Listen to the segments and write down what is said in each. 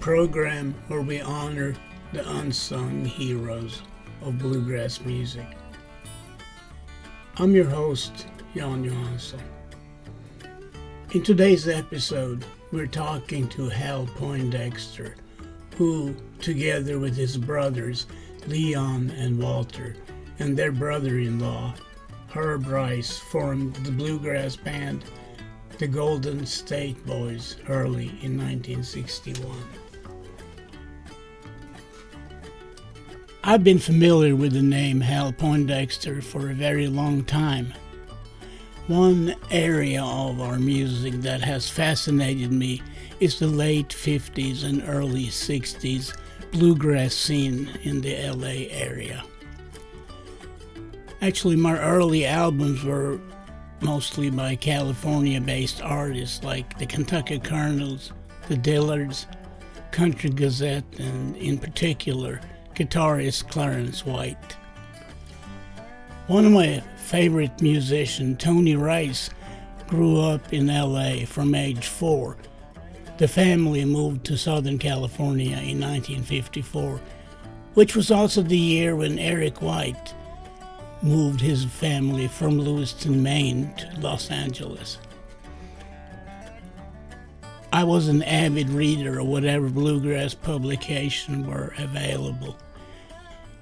program where we honor the unsung heroes of bluegrass music. I'm your host, Jan Johansson. In today's episode, we're talking to Hal Poindexter, who, together with his brothers Leon and Walter, and their brother in law, Herb Rice, formed the bluegrass band the Golden State Boys early in 1961. I've been familiar with the name Hal Poindexter for a very long time. One area of our music that has fascinated me is the late 50s and early 60s bluegrass scene in the LA area. Actually, my early albums were mostly by California based artists like the Kentucky Colonels, the Dillards, Country Gazette, and in particular, guitarist Clarence White. One of my favorite musicians, Tony Rice, grew up in LA from age four. The family moved to Southern California in 1954, which was also the year when Eric White moved his family from Lewiston, Maine to Los Angeles. I was an avid reader of whatever bluegrass publication were available.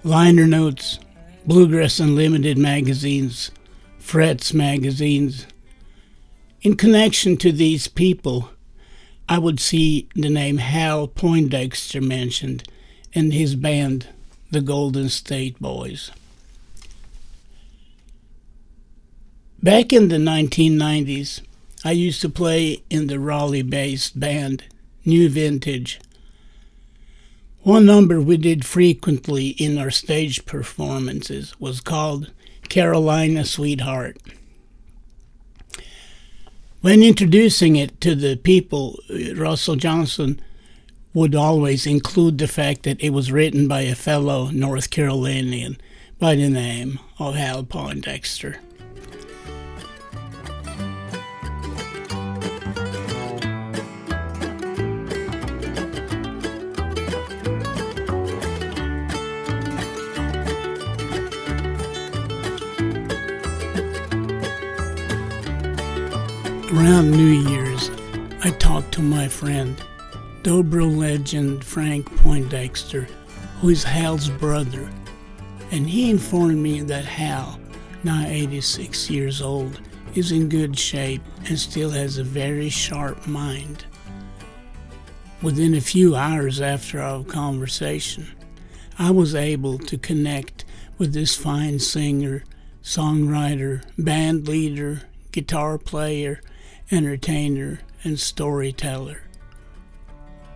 Liner notes, Bluegrass Unlimited magazines, Frets magazines. In connection to these people, I would see the name Hal Poindexter mentioned and his band, the Golden State Boys. Back in the 1990s, I used to play in the Raleigh based band New Vintage. One number we did frequently in our stage performances was called Carolina Sweetheart. When introducing it to the people, Russell Johnson would always include the fact that it was written by a fellow North Carolinian by the name of Hal Poindexter. Around New Year's, I talked to my friend, Dobro legend Frank Poindexter, who is Hal's brother, and he informed me that Hal, now 86 years old, is in good shape and still has a very sharp mind. Within a few hours after our conversation, I was able to connect with this fine singer, songwriter, band leader, guitar player, entertainer, and storyteller.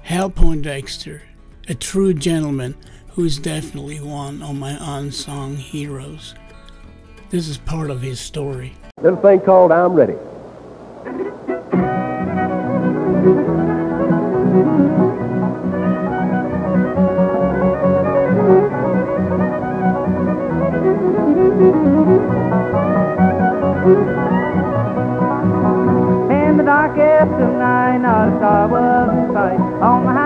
Hal Poindexter, a true gentleman who is definitely one of my unsung heroes. This is part of his story. Little thing called I'm Ready. Oh, On the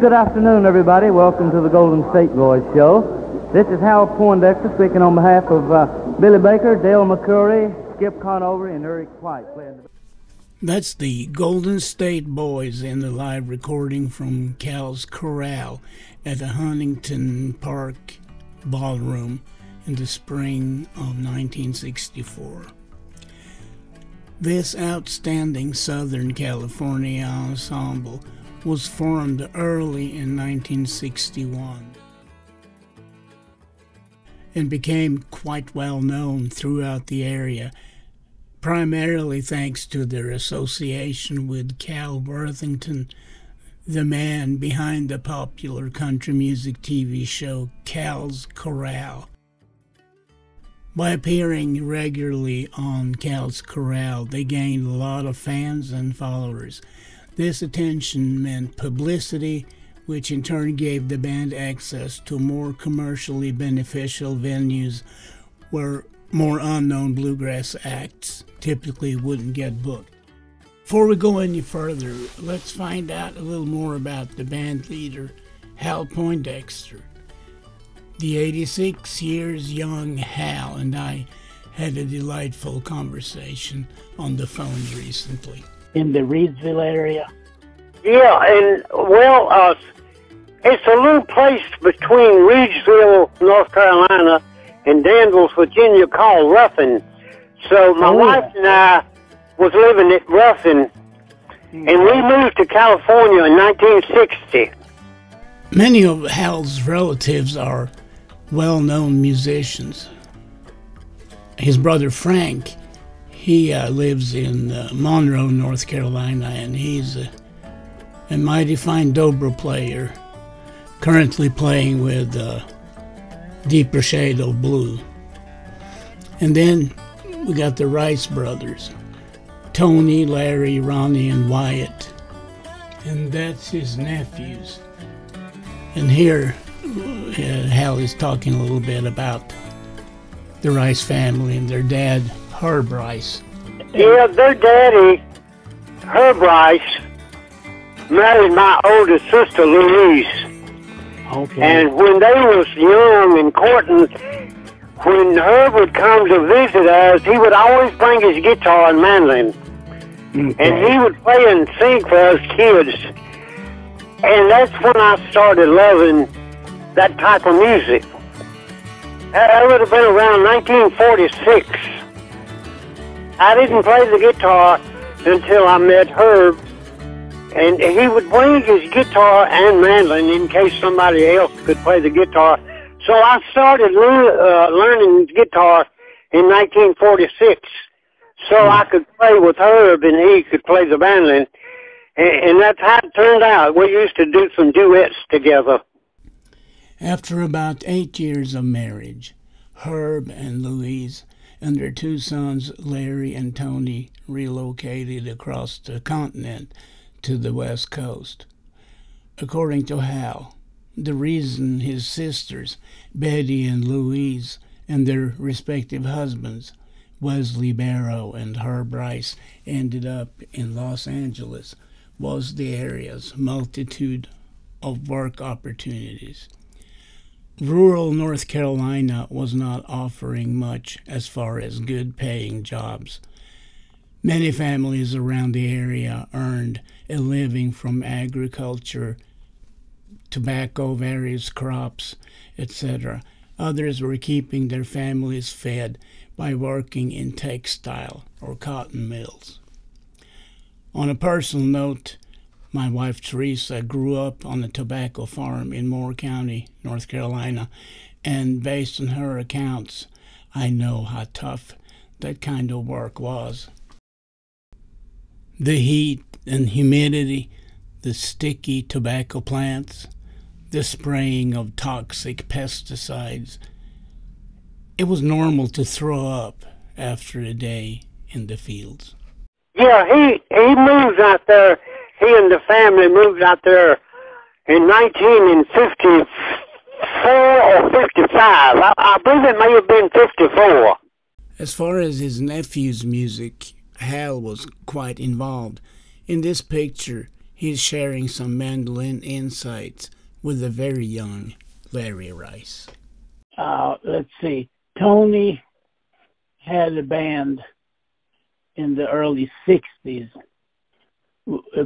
Good afternoon, everybody. Welcome to the Golden State Boys Show. This is Hal Poindexter speaking on behalf of uh, Billy Baker, Dale McCurry, Skip Conover, and Eric White. That's the Golden State Boys in the live recording from Cal's Corral at the Huntington Park Ballroom in the spring of 1964. This outstanding Southern California ensemble was formed early in 1961 and became quite well known throughout the area, primarily thanks to their association with Cal Worthington, the man behind the popular country music TV show Cal's Corral. By appearing regularly on Cal's Corral, they gained a lot of fans and followers. This attention meant publicity, which in turn gave the band access to more commercially beneficial venues where more unknown bluegrass acts typically wouldn't get booked. Before we go any further, let's find out a little more about the band leader, Hal Poindexter. The 86 years young Hal and I had a delightful conversation on the phone recently. In the Reidsville area? Yeah, and well, uh, it's a little place between Reidsville, North Carolina, and Danville, Virginia, called Ruffin. So my Oh, wife and I was living at Ruffin, and we moved to California in 1960. Many of Hal's relatives are well known musicians. His brother Frank, he uh, lives in uh, Monroe, North Carolina, and he's a, a mighty fine dobro player, currently playing with uh, Deeper Shade of Blue. And then we got the Rice brothers Tony, Larry, Ronnie, and Wyatt. And that's his nephews. And here, uh, Hal is talking a little bit about the Rice family and their dad, Herb Rice. Yeah, their daddy, Herb Rice, married my older sister Louise. Okay. And when they was young and courting, when Herb would come to visit us, he would always bring his guitar and mandolin. And he would play and sing for us kids. And that's when I started loving that type of music. That that would have been around 1946. I didn't play the guitar until I met Herb. And he would bring his guitar and mandolin in case somebody else could play the guitar. So I started lear- uh, learning guitar in 1946 so I could play with Herb and he could play the mandolin. And, and that's how it turned out. We used to do some duets together. After about eight years of marriage, Herb and Louise and their two sons, Larry and Tony, relocated across the continent to the West Coast. According to Hal, the reason his sisters, Betty and Louise, and their respective husbands, Wesley Barrow and Herb Rice, ended up in Los Angeles was the area's multitude of work opportunities. Rural North Carolina was not offering much as far as good paying jobs. Many families around the area earned a living from agriculture, tobacco, various crops, etc. Others were keeping their families fed by working in textile or cotton mills. On a personal note, my wife Teresa grew up on a tobacco farm in Moore County, North Carolina, and based on her accounts, I know how tough that kind of work was. The heat and humidity, the sticky tobacco plants, the spraying of toxic pesticides. It was normal to throw up after a day in the fields. Yeah, he he moves out there. He and the family moved out there in 1954 or 55. I, I believe it may have been 54. As far as his nephew's music, Hal was quite involved In this picture, he's sharing some mandolin insights with the very young Larry Rice. Uh, let's see. Tony had a band in the early 60s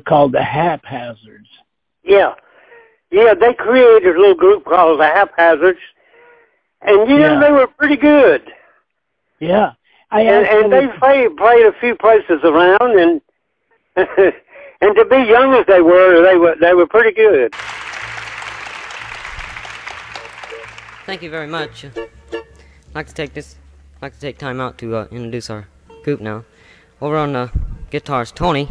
called the Haphazards. Yeah. Yeah, they created a little group called the Haphazards. And, you know, Yeah. they were pretty good. Yeah. I And, and they played, played a few places around, and and to be young as they were, they were they were pretty good. Thank you very much. Uh, I'd like to take this, I'd like to take time out to uh, introduce our group now. Over on the guitars, Tony,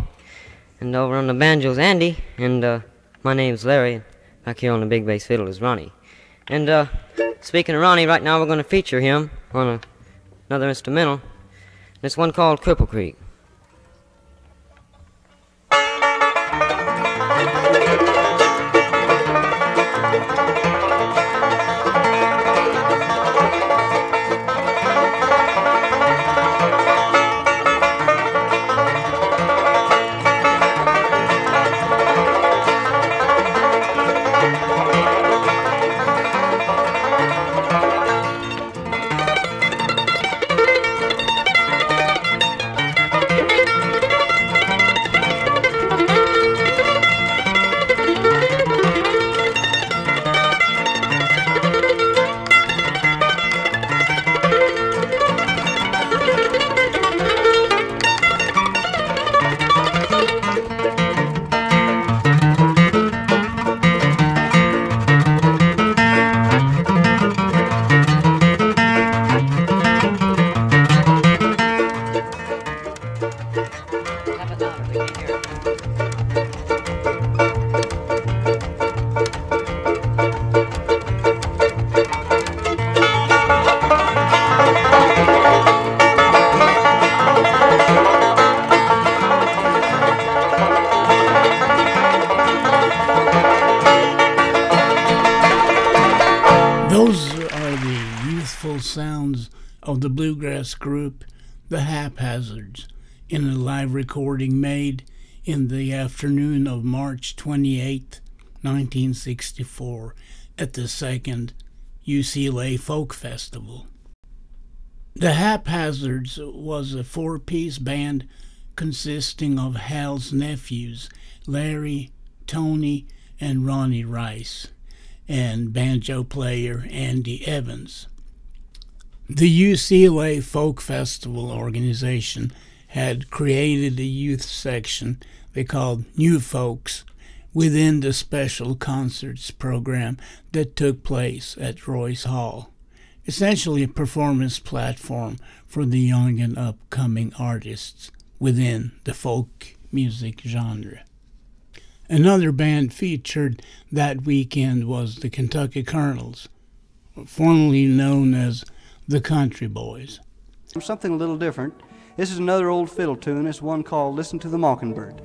and over on the banjos, Andy, and uh, my name's Larry. and Back here on the big bass fiddle is Ronnie. And uh, speaking of Ronnie, right now we're going to feature him on a, another instrumental. This one called Cripple Creek. Sounds of the bluegrass group, the Haphazards, in a live recording made in the afternoon of March 28, 1964, at the second UCLA Folk Festival. The Haphazards was a four piece band consisting of Hal's nephews, Larry, Tony, and Ronnie Rice and banjo player Andy Evans. The UCLA Folk Festival organization had created a youth section they called New Folks within the special concerts program that took place at Royce Hall, essentially a performance platform for the young and upcoming artists within the folk music genre. Another band featured that weekend was the Kentucky Colonels, formerly known as the Country Boys. Something a little different. This is another old fiddle tune. It's one called Listen to the Mockingbird.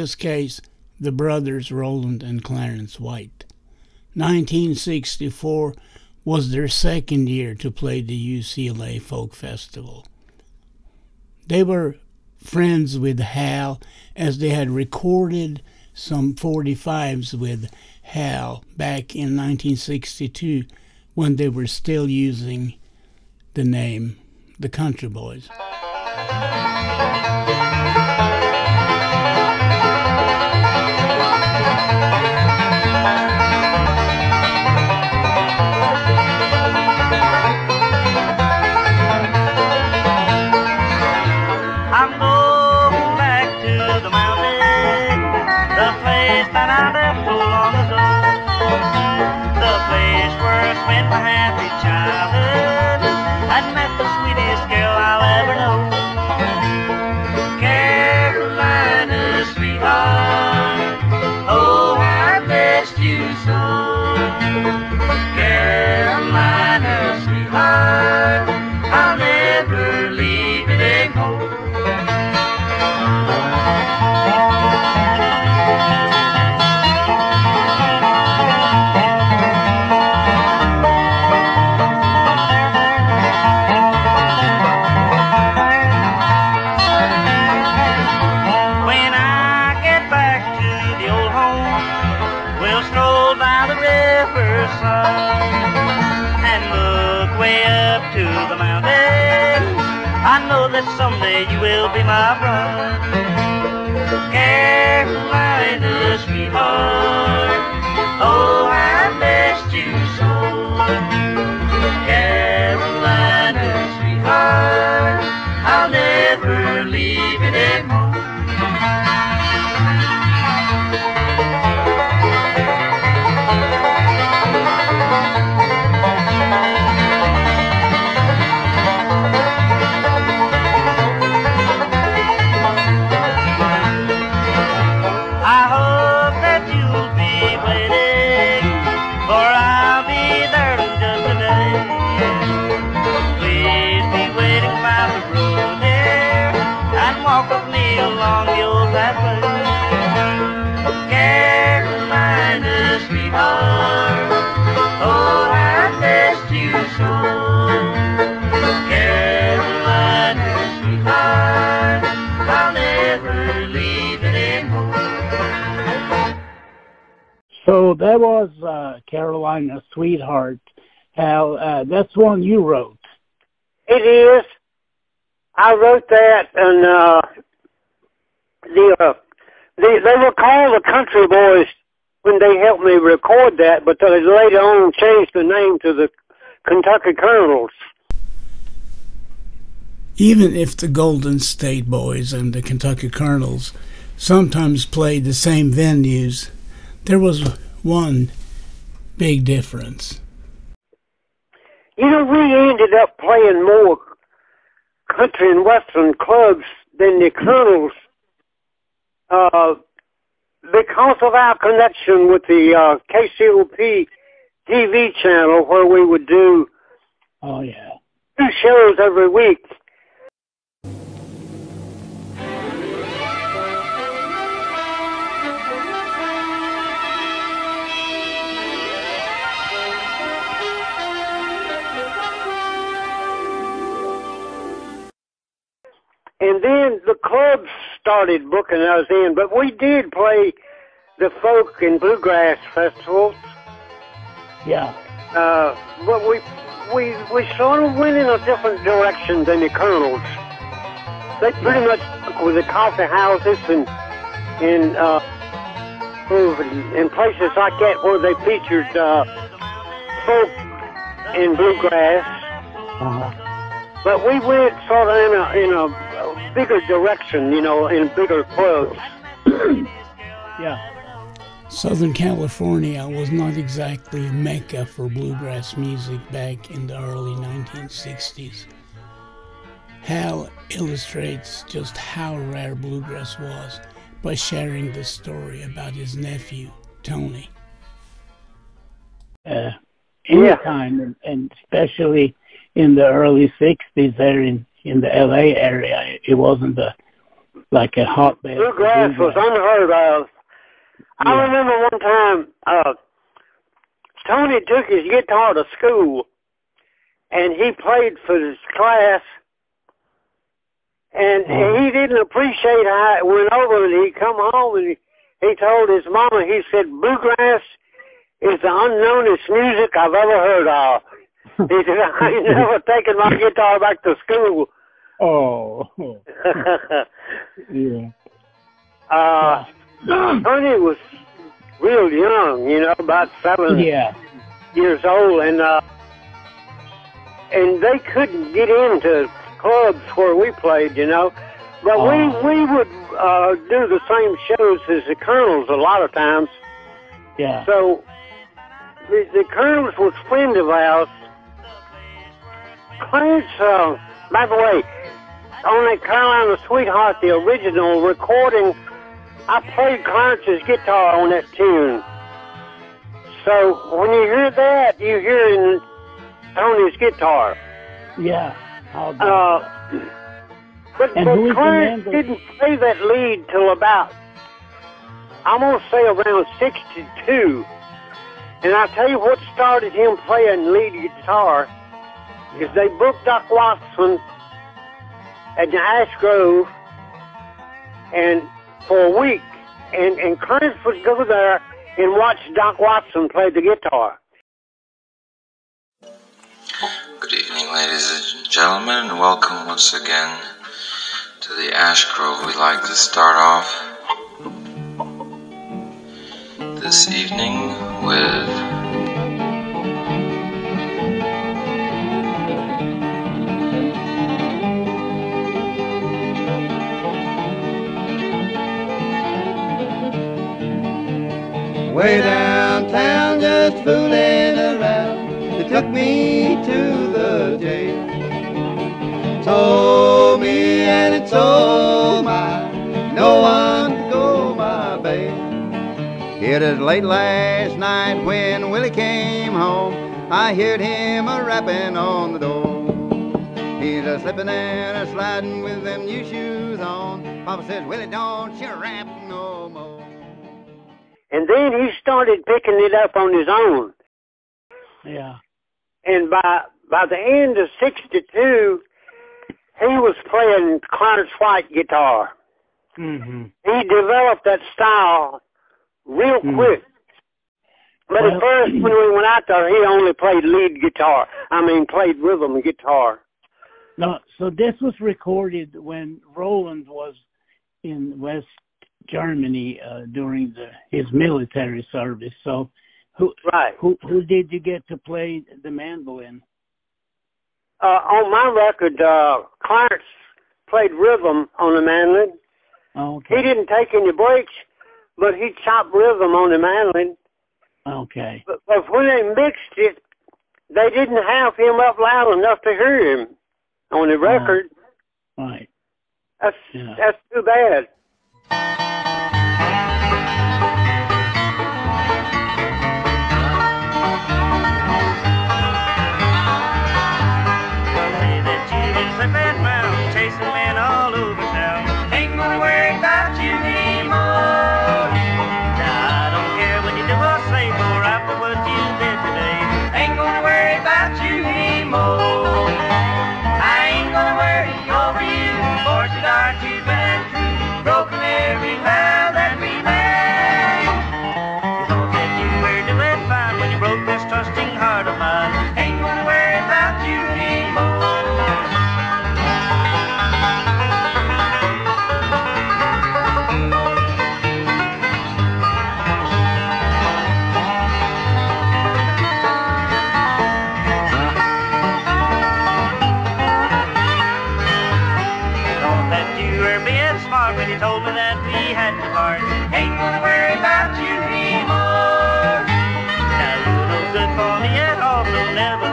This case, the brothers Roland and Clarence White. 1964 was their second year to play the UCLA Folk Festival. They were friends with Hal as they had recorded some 45s with Hal back in 1962 when they were still using the name The Country Boys. Spent my happy childhood and met the sweetest girl I'll ever know. Carolina, sweetheart, oh I you so. I know that someday you will be my bride. Carolina, sweetheart, oh, I that was uh, Carolina Sweetheart. Hal, uh, that's one you wrote. It is. I wrote that, and uh, the uh, they they were called the Country Boys when they helped me record that, but they later on changed the name to the Kentucky Colonels. Even if the Golden State Boys and the Kentucky Colonels sometimes played the same venues, there was one big difference. You know, we ended up playing more country and western clubs than the Colonels uh, because of our connection with the uh, KCOP TV channel where we would do Oh, yeah. two shows every week. And then the clubs started booking us in, but we did play the folk and bluegrass festivals. Yeah. Uh, but we we we sort of went in a different direction than the Colonels. They pretty much with the coffee houses and and uh, and places like that where they featured uh, folk and bluegrass. Uh-huh. But we went sort of in a in a bigger direction, you know, in bigger clubs. Yeah. Southern California was not exactly a mecca for bluegrass music back in the early 1960s. Hal illustrates just how rare bluegrass was by sharing the story about his nephew, Tony. Uh, anytime, and, and especially in the early 60s there in, in the LA area, it wasn't a like a hotbed. Bluegrass was unheard of. I remember one time, uh, Tony took his guitar to school, and he played for his class, and Oh. he didn't appreciate how it went over, and he come home and he, he told his mama, he said, bluegrass is the unknownest music I've ever heard of. He said, I never taken my guitar back to school. Oh, yeah. uh, Tony was real young, you know, about seven Yeah. years old, and uh, and they couldn't get into clubs where we played, you know. But Oh. we we would uh, do the same shows as the Colonels a lot of times. Yeah. So the, the Colonels was friend of ours. Clarence, uh, by the way, on that Carolina Sweetheart, the original recording, I played Clarence's guitar on that tune. So when you hear that, you hear in Tony's guitar. Yeah. Uh, but, And but who is the Clarence didn't play that lead till about, I'm going to say around 62. And I'll tell you what started him playing lead guitar is they booked Doc Watson at the Ash Grove and for a week. And, and Clarence would go there and watch Doc Watson play the guitar. Good evening, ladies and gentlemen, and welcome once again to the Ash Grove. We'd like to start off this evening with Way downtown, just fooling around. They took me to the jail. Told me and it's all my, No one to go my bail. It is late last night when Willie came home. I heard him a rapping on the door. He's a slipping and a sliding with them new shoes on. Papa says, Willie, don't you rap then he started picking it up on his own. Yeah. and by by the end of '62, he was playing Clarence White guitar. Mm-hmm. He developed that style real Hmm. quick. But Well- at first, when we went out there, he only played lead guitar. I mean, played rhythm guitar. No, so this was recorded when Roland was in West Germany uh, during the, his military service. So, who Right. who who did you get to play the mandolin? Uh, on my record, uh, Clarence played rhythm on the mandolin. Oh, He didn't take any breaks, but he chopped rhythm on the mandolin. Okay. But, but when they mixed it, they didn't have him up loud enough to hear him on the record. Right. That's Yeah. that's too bad. Never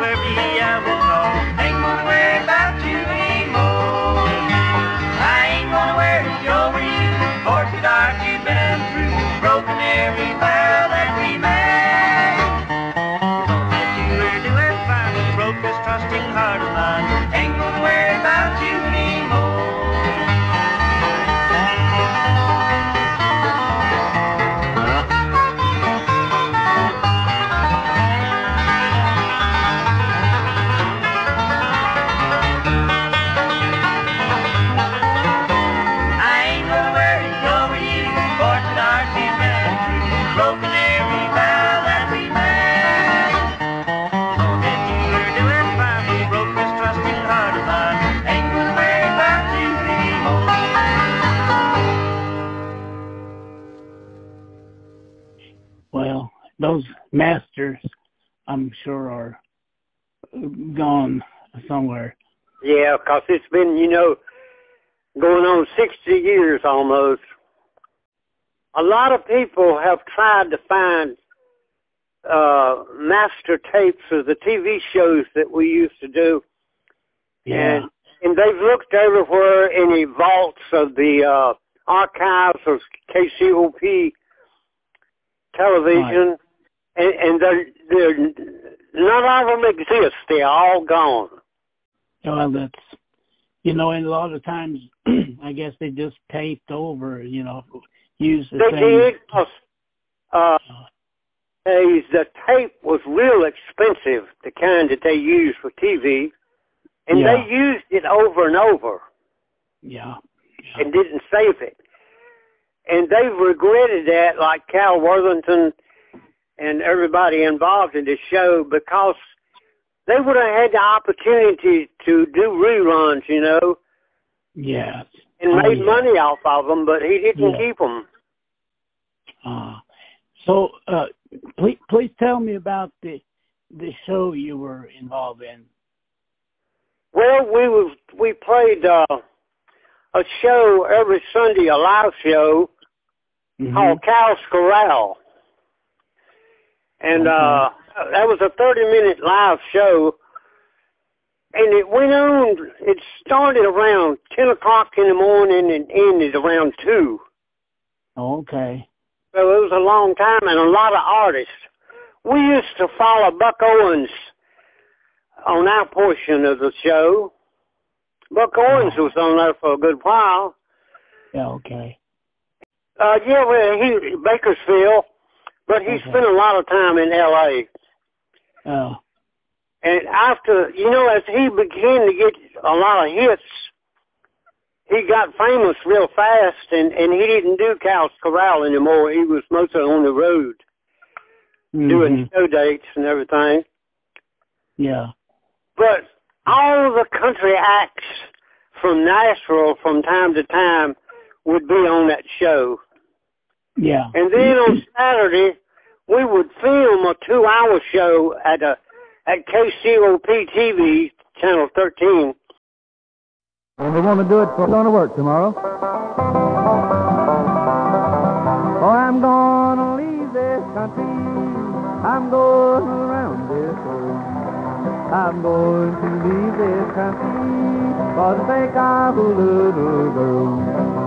masters, I'm sure, are gone somewhere. Yeah, 'cause it's been, you know, going on 60 years almost. A lot of people have tried to find uh, master tapes of the TV shows that we used to do. Yeah. And, and they've looked everywhere in the vaults of the uh, archives of KCOP television, and, and they're, they're, none of them exist. They're all gone. Well, that's you know, and a lot of times, I guess they just taped over, you know, use the They same. did. 'cause, Uh, days the tape was real expensive, the kind that they used for TV, and Yeah. they used it over and over. Yeah. and didn't save it. And they've regretted that, like Cal Worthington and everybody involved in the show, because they would have had the opportunity to do reruns, you know, Yes. and Oh, made yeah. money off of them, but he didn't Yeah. keep them. Uh, so, uh, please, please tell me about the the show you were involved in. Well, we was we played uh, a show every Sunday, a live show Mhm. called Cal's Corral. And uh that was a 30 minute live show. And it went on, it started around 10 o'clock in the morning and ended around 2. Okay. So it was a long time and a lot of artists. We used to follow Buck Owens on our portion of the show. Buck Owens was on there for a good while. Yeah. Okay. Uh, yeah, well, he Bakersfield, but he Okay. spent a lot of time in L.A. Oh. And after, you know, as he began to get a lot of hits, he got famous real fast, and and he didn't do Cal's Corral anymore. He was mostly on the road doing Mhm. show dates and everything. Yeah. But all the country acts from Nashville from time to time would be on that show. Yeah. And then on Saturday, we would film a two-hour show at a at KCOP TV, channel 13. And we want to do it for going to work tomorrow. Oh, I'm gonna leave this country. I'm going around this world. I'm going to leave this country for the sake of a little girl.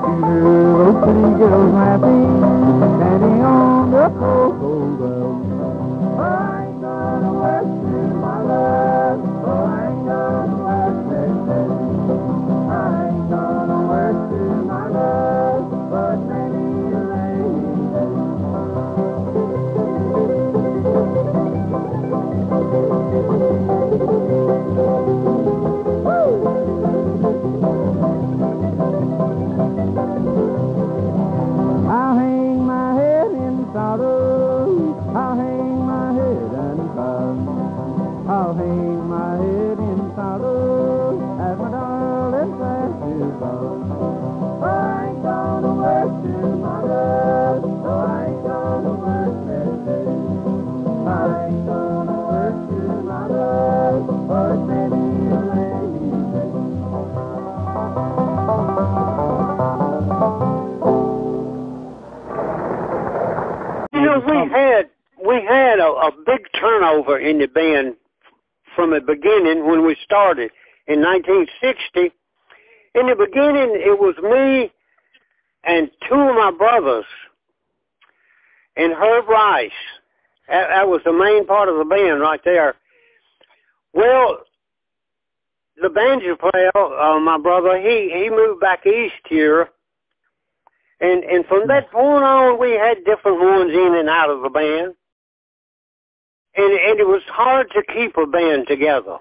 Can't you pretty girls laughing, standing on the cold, cold ground? I ain't gonna to my love. Oh, I ain't gonna next day. I ain't gonna to my love, we had we had a, a big turnover in the band from the beginning when we started in 1960. In the beginning, it was me and two of my brothers and Herb Rice. That, that was the main part of the band right there. Well, the banjo player, uh, my brother, he he moved back east here, And and from that point on, we had different ones in and out of the band, and and it was hard to keep a band together.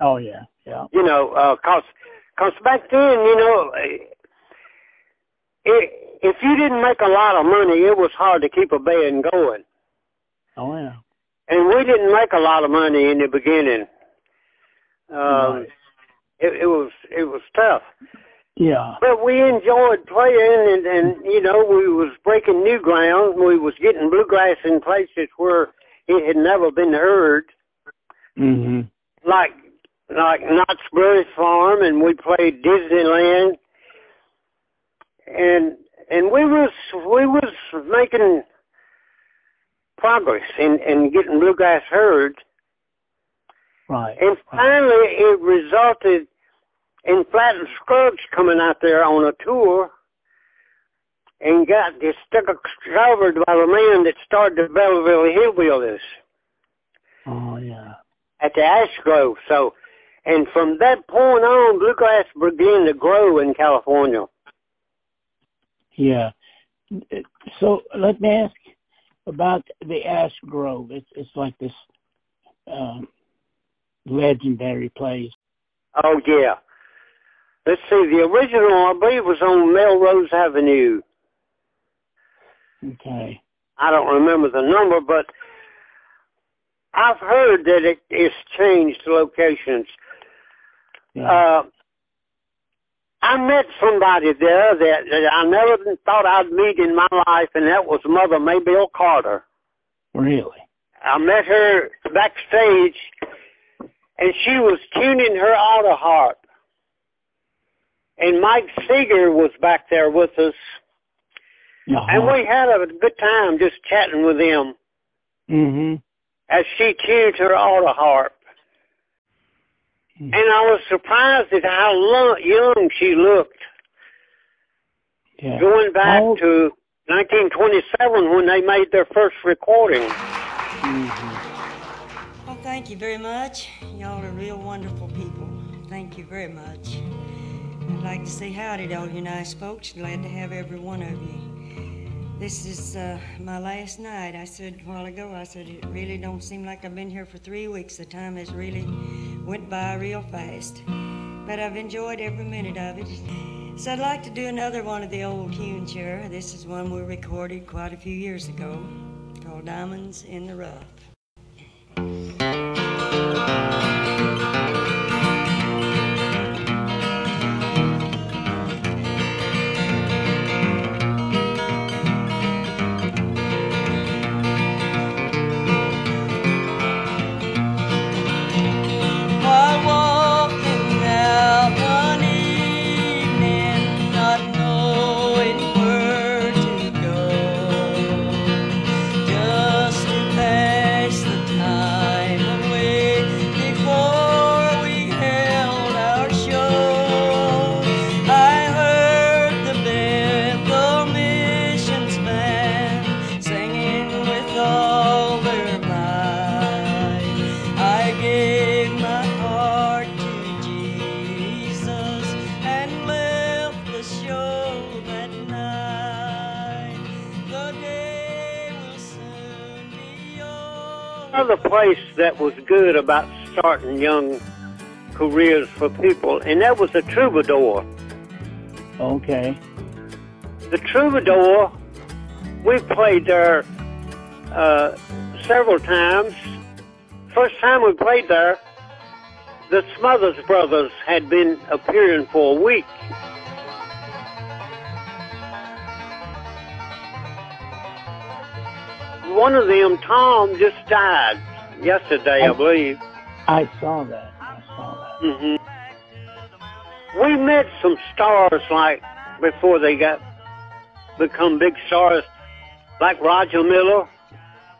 Oh yeah, yeah. You know, uh, cause cause back then, you know, it, if you didn't make a lot of money, it was hard to keep a band going. Oh yeah. And we didn't make a lot of money in the beginning. Um, Right. it, it was it was tough. Yeah. But we enjoyed playing, and, and you know, we was breaking new ground. We was getting bluegrass in places where it had never been heard, Mhm. like like Knott's Berry Farm, and we played Disneyland, and and we was we was making progress in in getting bluegrass heard. Right. And finally, it resulted in Flatten Scruggs coming out there on a tour and got discovered by the man that started the Beverly Hillbillies Oh yeah. at the Ash Grove. So, and from that point on, bluegrass began to grow in California. Yeah. So let me ask about the Ash Grove. It's it's like this um, legendary place. Oh yeah. Let's see. The original, I believe, was on Melrose Avenue. Okay. I don't remember the number, but I've heard that it, it is changed locations. Yeah. Uh, I met somebody there that, that I never thought I'd meet in my life, and that was Mother Maybelle Carter. really? I met her backstage, and she was tuning her auto harp. And Mike Seeger was back there with us, Uh-huh. and we had a good time just chatting with him Mhm. as she tuned her auto harp. Hmm. And I was surprised at how lo- young she looked, Yeah. going back How- to 1927 when they made their first recording. Mhm. Well, thank you very much. Y'all are real wonderful people. Thank you very much. I'd like to say howdy to all you nice folks. Glad to have every one of you. This is uh, my last night. I said a while ago, I said, it really don't seem like I've been here for three weeks. The time has really went by real fast. But I've enjoyed every minute of it. So I'd like to do another one of the old tunes here. This is one we recorded quite a few years ago called Diamonds in the Rough. Place that was good about starting young careers for people, and that was the Troubadour. Okay. The Troubadour, we played there uh, several times. First time we played there, the Smothers Brothers had been appearing for a week. One of them, Tom, just died yesterday, I believe. I saw that. I saw that. hmm We met some stars like before they got become big stars, like Roger Miller.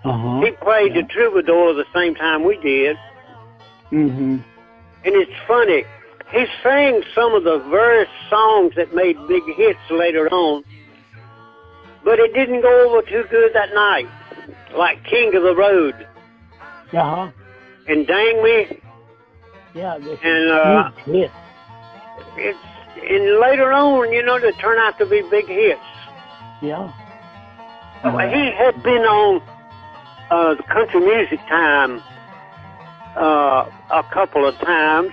Uh-huh. He played the troubadour the same time we did, Mhm. and it's funny. He sang some of the various songs that made big hits later on, but it didn't go over too good that night, like King of the Road Uh-huh. and Dang Me. Yeah, And, uh, huge hit. It's and later on, you know, they turn out to be big hits. Yeah. He had been on uh, the Country Music Time uh, a couple of times,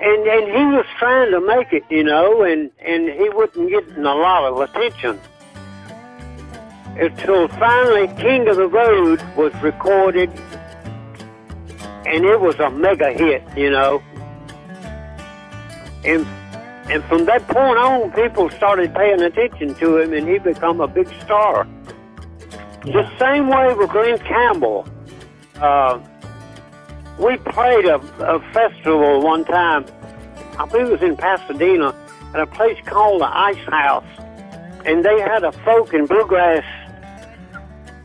and and he was trying to make it, you know, and and he wasn't getting a lot of attention until finally King of the Road was recorded, and it was a mega hit, you know. And and from that point on, people started paying attention to him, and he became a big star. The same way with Glenn Campbell. Uh, we played a, a festival one time. I believe it was in Pasadena at a place called the Ice House, and they had a folk and bluegrass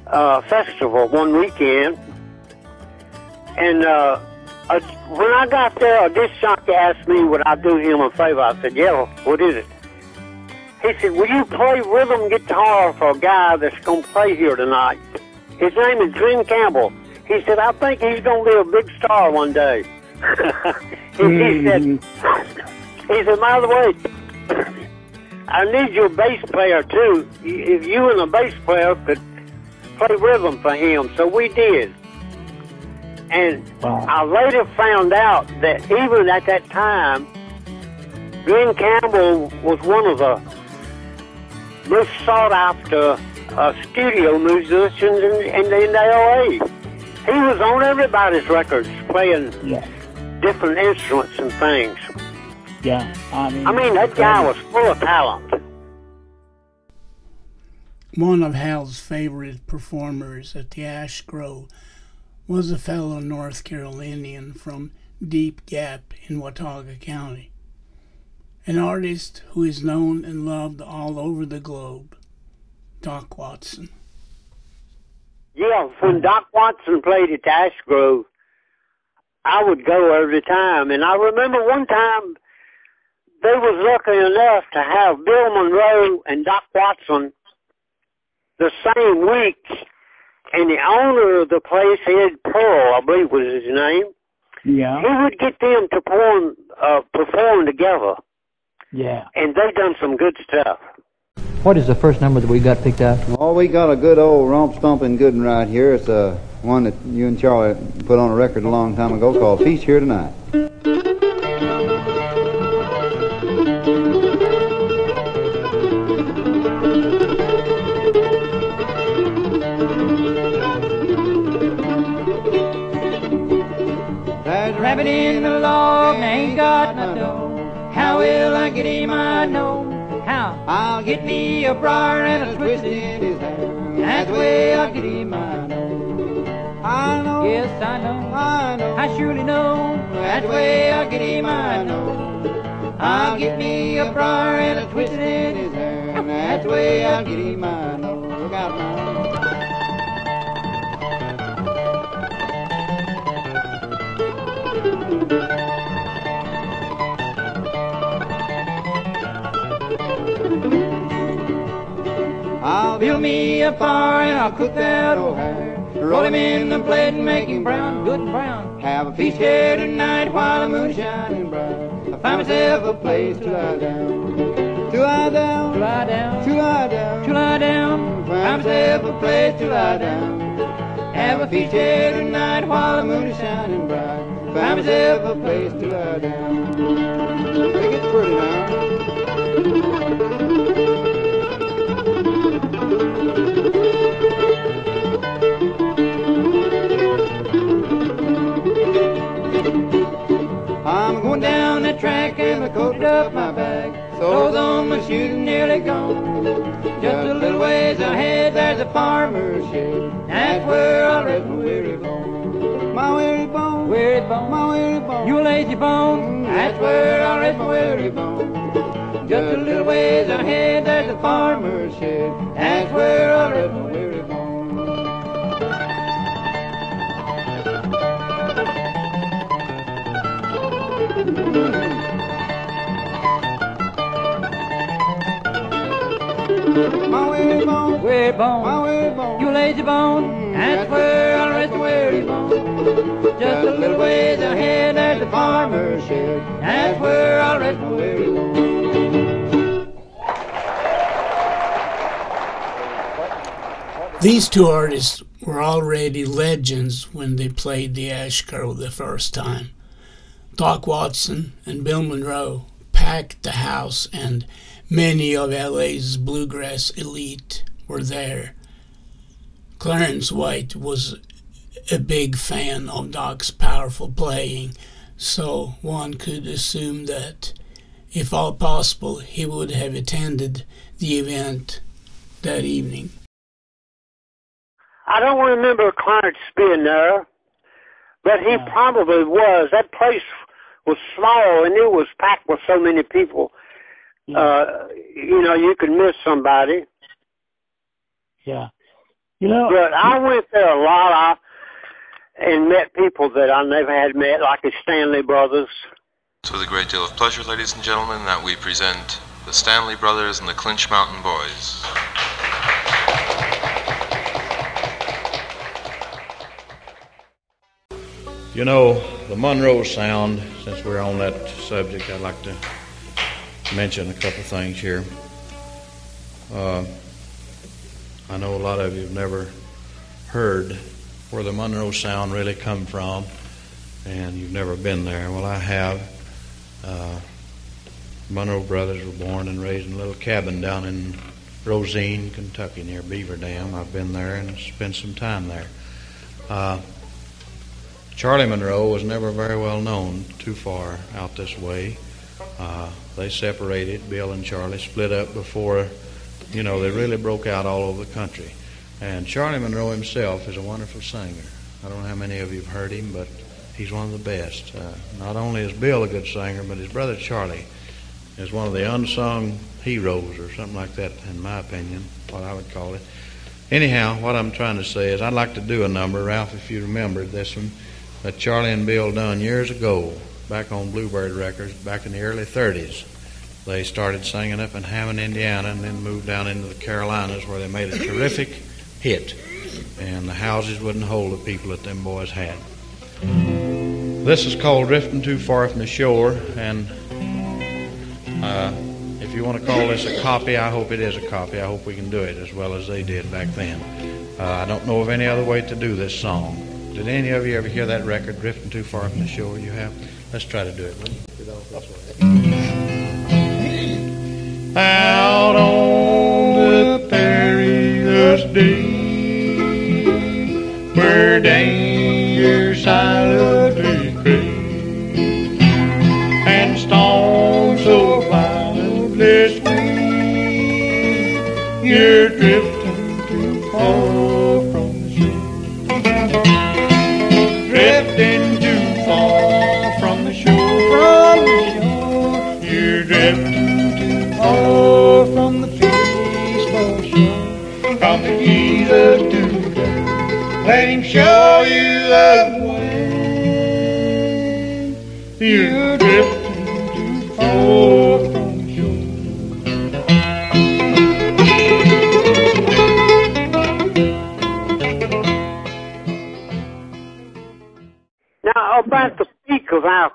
uh, festival one weekend. And uh, uh, when I got there, a disc jockey asked me would I do him a favor. I said, "Yeah, what is it?" He said, "Will you play rhythm guitar for a guy that's going to play here tonight?" His name is Glenn Campbell. He said, "I think he's going to be a big star one day." he, he said, "He said, by the way, I need your bass player too. If you and a bass player could play rhythm for him." So we did. And I later found out that even at that time, Glenn Campbell was one of the most sought after uh, studio musicians in, in, in the LA. He was on everybody's records playing different instruments and things. Yeah. I mean, I mean, that guy was full of talent. One of Hal's favorite performers at the Ash Grove was a fellow North Carolinian from Deep Gap in Watauga County, an artist who is known and loved all over the globe, Doc Watson. Yeah, when Doc Watson played at the Ash Grove, I would go every time. And I remember one time they was lucky enough to have Bill Monroe and Doc Watson the same week. And the owner of the place, Ed Pearl, I believe was his name, Yeah. he would get them to perform, uh, perform together. Yeah. And they done some good stuff. What is the first number that we got picked out? Oh, we got a good old romp stomping good one right here. It's uh, one that you and Charlie put on a record a long time ago called Feast Here Tonight. And I ain't got no dough. How will I get him? I know how. I'll get me a briar and a twist in his hair. That's the way I'll get him. I know. I know. Yes, I know. I know. I surely know. That's the way I'll get him. I know. I'll get me a briar and a twist in his hair. That's the way I'll get him. I know. Look out now. I'll build me a fire and I'll cook that O'Hare. Roll him in the plate and make him brown, good and brown. Have a feast here tonight while the moon's shining bright. I find myself a place to lie down. To lie down, to lie down, to lie down, to lie down. Find myself a place to lie down. Have a feast here tonight while the moon is shining bright. Find myself a place to lie down. It pretty now. I'm going down the track and I coated up my bag. Soles on my shoes nearly gone. Just a little ways ahead, there's a farmer's shed. That's where I'll rest my weary bone. My weary bone, weary bone, my weary bone. You lazy bone, that's where I'll rest my weary bone. Just a little ways ahead, there's a farmer's shed. That's where I'll rest my weary bone. My weary bone, weary bone, my weary bone, you bone. That's where I'll rest weary. Just a little ways ahead, the farmer's shed. That's where I'll rest weary. These two artists were already legends when they played the Ash Grove the first time. Doc Watson and Bill Monroe packed the house, and many of LA's bluegrass elite were there. Clarence White was a big fan of Doc's powerful playing, so one could assume that, if all possible, he would have attended the event that evening. I don't remember Clarence being there, but he probably was. That place was small and it was packed with so many people. Uh, you know, you could miss somebody. Yeah. You know, But I went there a lot I, and met people that I never had met, like the Stanley Brothers. It's with a great deal of pleasure, ladies and gentlemen, that we present the Stanley Brothers and the Clinch Mountain Boys. You know, the Monroe sound, since we're on that subject, I'd like to mention a couple things here. Uh, I know a lot of you have never heard where the Monroe sound really come from, and you've never been there. Well, I have. Uh, Monroe brothers were born and raised in a little cabin down in Rosine, Kentucky, near Beaver Dam. I've been there and spent some time there. Uh, Charlie Monroe was never very well known too far out this way. Uh, they separated. Bill and Charlie split up before, you know, they really broke out all over the country. And Charlie Monroe himself is a wonderful singer. I don't know how many of you have heard him, but he's one of the best. Uh, not only is Bill a good singer, but his brother Charlie is one of the unsung heroes, or something like that, in my opinion, what I would call it. Anyhow, what I'm trying to say is I'd like to do a number, Ralph, if you remember this one, that Charlie and Bill done years ago, back on Bluebird Records, back in the early 30s. They started singing up in Hammond, Indiana, and then moved down into the Carolinas, where they made a terrific hit. And the houses wouldn't hold the people that them boys had. This is called Drifting Too Far from the Shore, and uh, if you want to call this a copy, I hope it is a copy. I hope we can do it as well as they did back then. Uh, I don't know of any other way to do this song. Did any of you ever hear that record, Drifting Too Far from the Shore? You have? Let's try to do it. Out on the perilous day,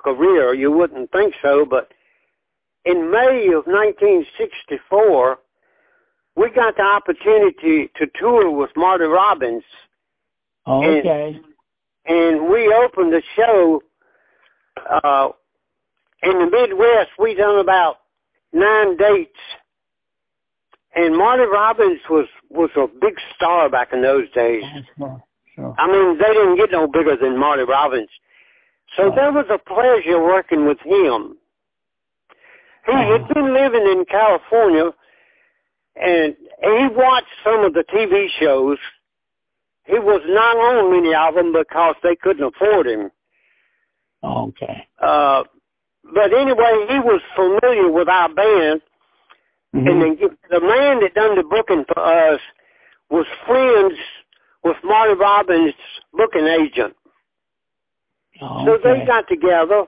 career, you wouldn't think so, but in May of 1964, we got the opportunity to tour with Marty Robbins. okay. And we opened the show uh, in the Midwest. We done about nine dates. And Marty Robbins was, was a big star back in those days. Sure. Sure. I mean, they didn't get no bigger than Marty Robbins. So that was a pleasure working with him. He had been living in California and he watched some of the TV shows. He was not on many of them because they couldn't afford him. Okay. Uh, but anyway, he was familiar with our band. And the, the man that done the booking for us was friends with Marty Robbins' booking agent. So they got together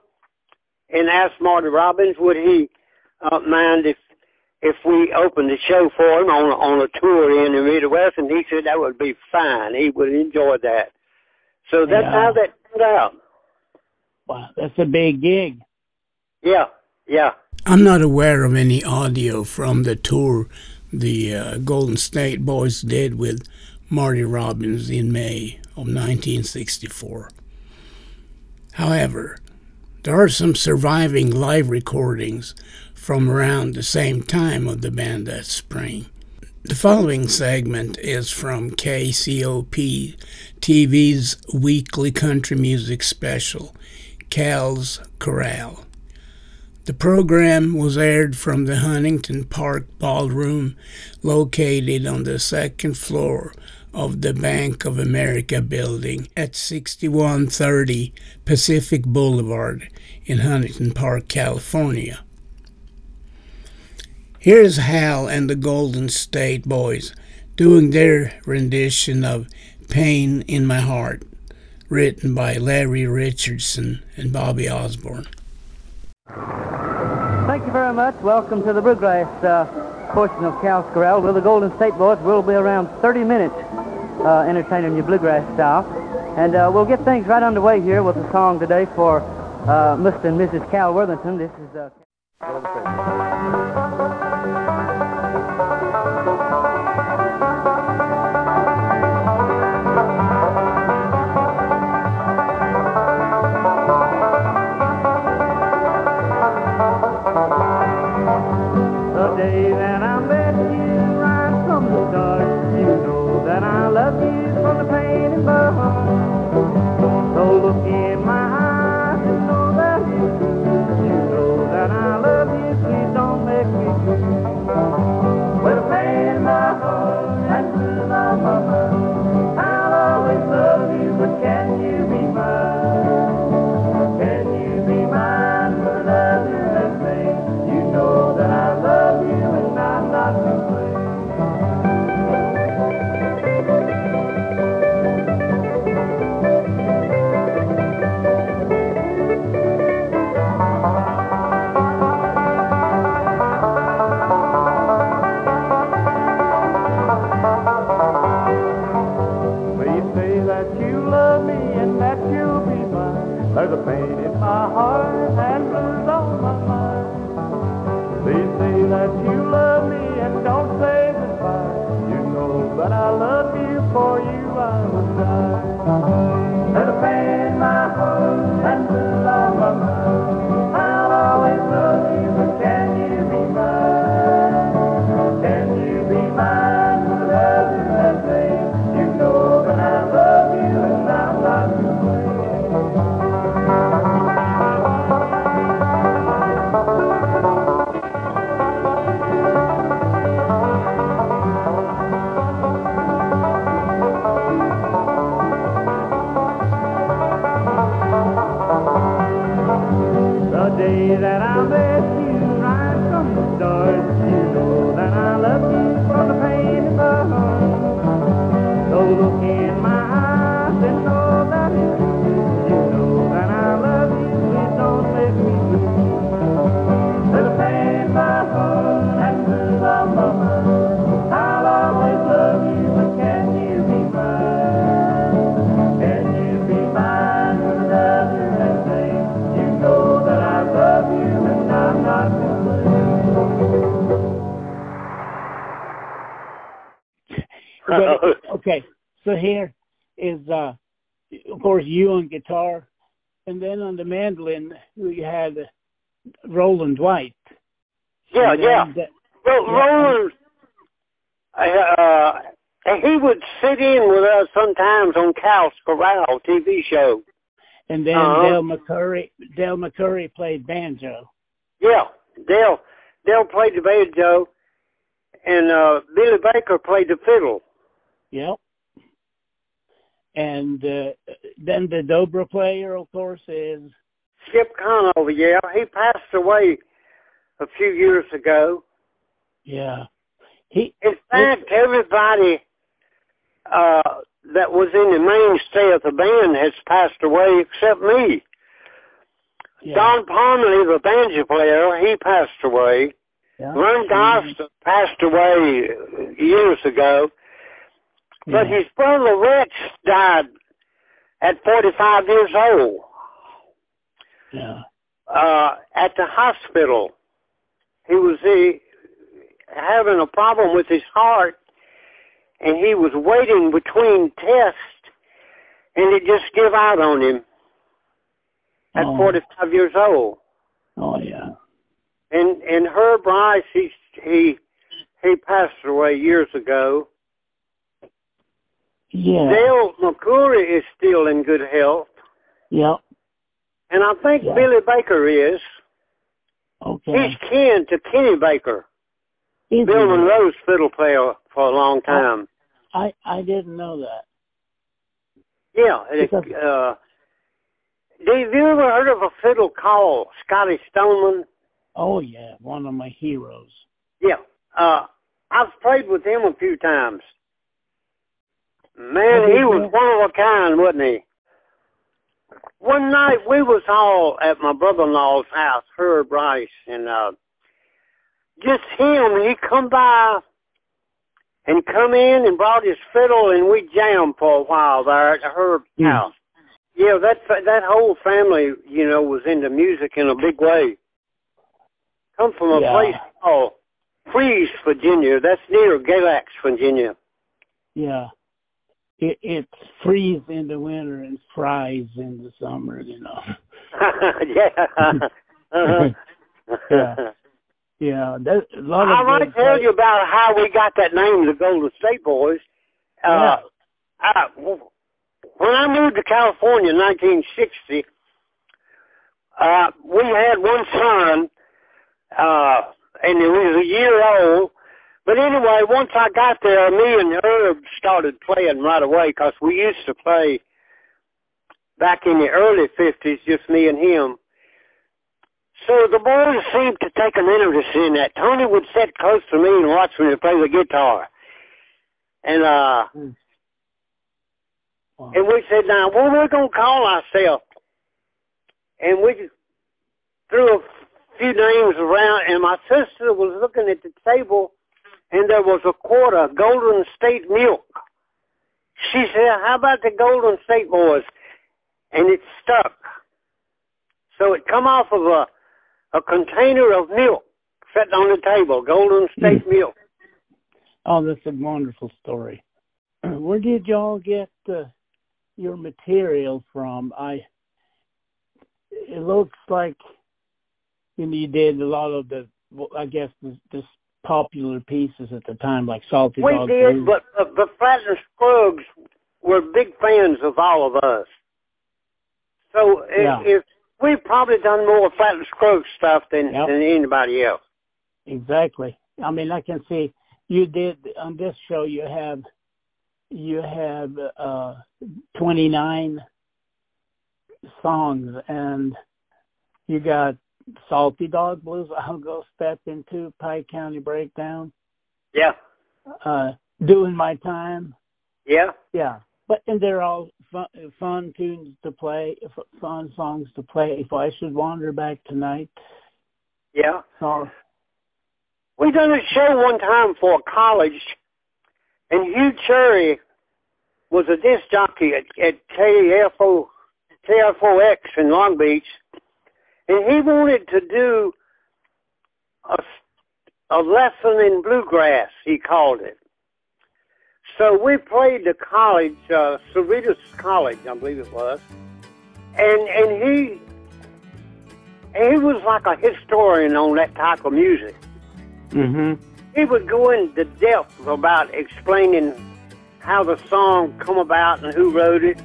and asked Marty Robbins would he uh, mind if if we opened the show for him on on a tour in the Midwest, and he said that would be fine. He would enjoy that. So that's Yeah. how that turned out. Wow, that's a big gig. Yeah, yeah. I'm not aware of any audio from the tour the uh, Golden State Boys did with Marty Robbins in May of 1964. However, there are some surviving live recordings from around the same time of the band that spring. The following segment is from KCOP TV's weekly country music special, Cal's Corral. The program was aired from the Huntington Park Ballroom located on the second floor of the Bank of America building at 6130 Pacific Boulevard in Huntington Park, California. Here's Hal and the Golden State Boys doing their rendition of Pain in My Heart, written by Larry Richardson and Bobby Osborne. Thank you very much. Welcome to the Bluegrass uh, portion of Cal's Corral. Well, the Golden State Boys will be around 30 minutes uh, entertaining you bluegrass style. And uh, we'll get things right underway here with a song today for uh, Mr. and Mrs. Cal Worthington. This is... Uh, and then Uh-huh. Del McCoury. Del McCoury played banjo. Yeah, Dale, Dale played the banjo, and uh, Billy Baker played the fiddle. Yep. And uh, then the dobro player, of course, is Skip Conover, yeah, he passed away a few years ago. yeah. He In fact, everybody uh, that was in the mainstay of the band has passed away except me. Don Parmley, the banjo player, he passed away. Yeah. Vern Gosdin passed away years ago. But his brother Rex died at 45 years old Yeah. uh, at the hospital. He was uh, having a problem with his heart, and he was waiting between tests, and it just gave out on him at Oh. 45 years old. Oh yeah. And and Herb Rice, he he he passed away years ago. Yeah. Del McCoury is still in good health, Yep. and I think Yeah. Billy Baker is. Okay. He's kin to Kenny Baker, Is Bill he? Monroe's fiddle player for a long time. I I didn't know that. Yeah. it- Because- uh, have you ever heard of a fiddle called Scotty Stoneman? Oh yeah, one of my heroes. Yeah. Uh, I've played with him a few times. Man, he was one of a kind, wasn't he? One night we was all at my brother-in-law's house, Herb Rice, and uh, just him. He come by and come in and brought his fiddle, and we jammed for a while there at Herb's Hmm. house. Yeah, that that whole family, you know, was into music in a big way. Come from a Yeah. place called Fries, Virginia. That's near Galax, Virginia. Yeah. It it freezes in the winter and fries in the summer, you know. yeah. uh-huh. Yeah. Yeah, that, a lot of I might those tell guys- you about how we got that name, the Golden State Boys. Uh, I, when I moved to California in 1960, uh, we had one son, uh, and he was a year old. But anyway, once I got there, me and Herb started playing right away because we used to play back in the early 50s, just me and him. So the boys seemed to take an interest in that. Tony would sit close to me and watch me play the guitar. And uh and we said, now what are we gonna call ourselves? And we just threw a few names around and my sister was looking at the table and there was a quarter Golden State milk. She said, How about the Golden State boys? And it stuck. So it come off of a a container of milk sitting on the table, Golden State milk. Oh, that's a wonderful story. Where did y'all get uh, your material from? I. It looks like you, you did a lot of the, I guess, the, the popular pieces at the time, like Salty We Dog did, Blues. but uh, but Flatt and Scruggs were big fans of all of us. So Yeah. if we've probably done more Flatt and Scruggs stuff than than anybody else. Exactly. I mean, I can see you did on this show. You have you have uh, 29 songs, and you got Salty Dog Blues. I'll go step into Pike County Breakdown. Yeah, Uh, doing my time. yeah. Yeah, but and they're all fun, fun tunes to play, fun songs to play. If I should wander back tonight, Yeah. so We done a show one time for college, and Hugh Cherry was a disc jockey at, at KFO, KFOX in Long Beach, and he wanted to do a, a lesson in bluegrass, he called it. So we played the college, uh, Cerritos College, I believe it was, and and he he was like a historian on that type of music Mm-hmm. he would go into depth about explaining how the song come about and who wrote it.